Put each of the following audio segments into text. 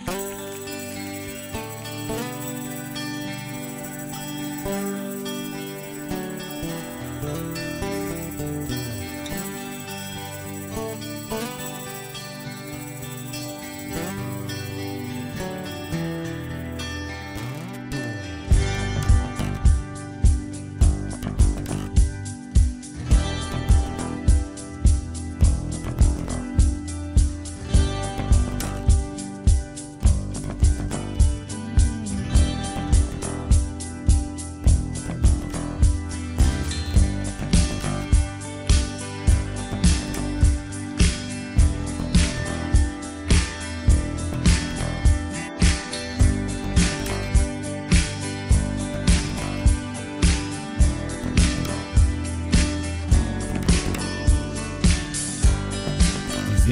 Bye.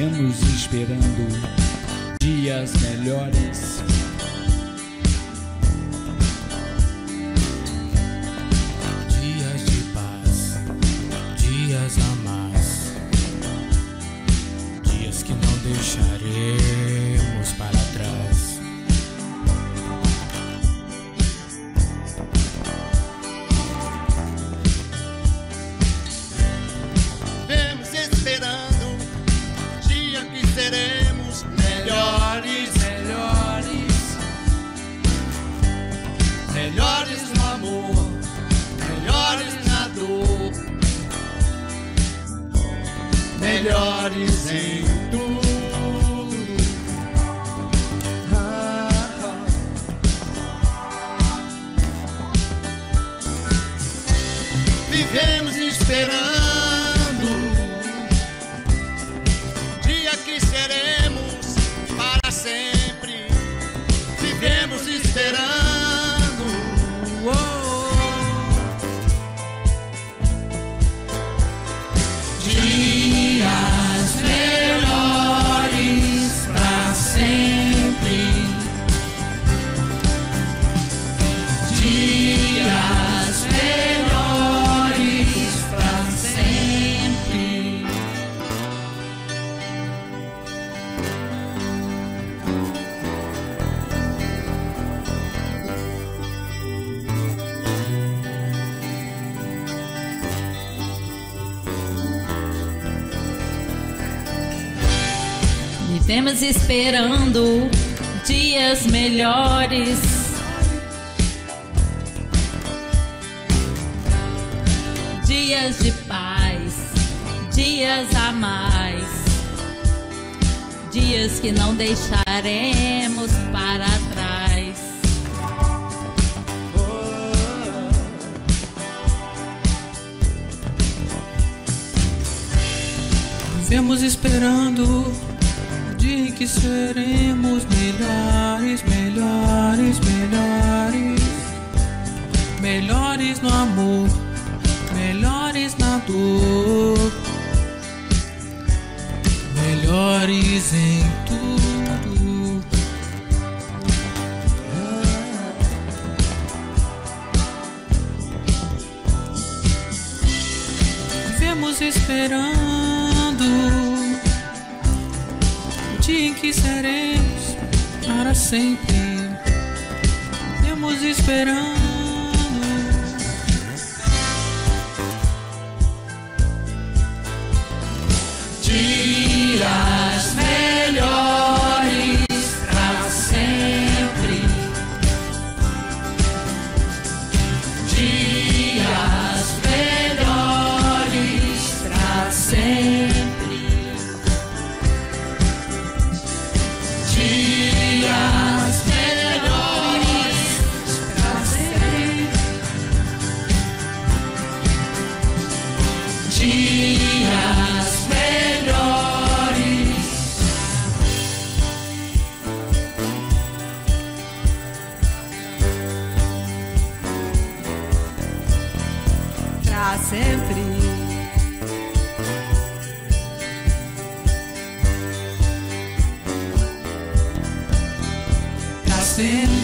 Vivemos esperando dias melhores. Melhores em tudo. Ah, Vivemos esperando Vivemos esperando dias melhores. Dias de paz, dias a mais. Dias que não deixaremos para trás. Vivemos esperando que seremos melhores, melhores, melhores. Melhores no amor, melhores na dor. Melhores em tudo. Vivemos esperando em que seremos para sempre. Vivemos esperando. Dias melhores. Pra sempre. Pra sempre.